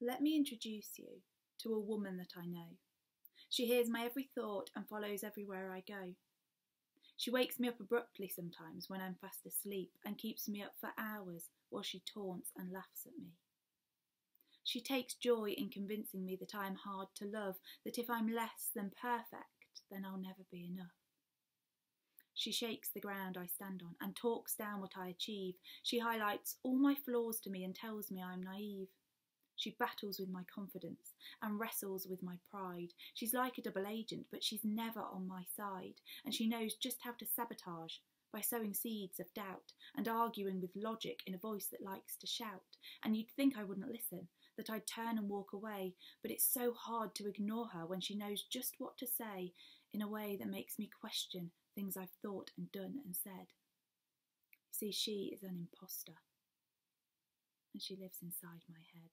Let me introduce you to a woman that I know. She hears my every thought and follows everywhere I go. She wakes me up abruptly sometimes when I'm fast asleep and keeps me up for hours while she taunts and laughs at me. She takes joy in convincing me that I am hard to love, that if I'm less than perfect, then I'll never be enough. She shakes the ground I stand on and talks down what I achieve. She highlights all my flaws to me and tells me I'm naive. She battles with my confidence and wrestles with my pride. She's like a double agent, but she's never on my side, and she knows just how to sabotage by sowing seeds of doubt and arguing with logic in a voice that likes to shout. And you'd think I wouldn't listen, that I'd turn and walk away, but it's so hard to ignore her when she knows just what to say in a way that makes me question things I've thought and done and said. You see, she is an impostor, and she lives inside my head.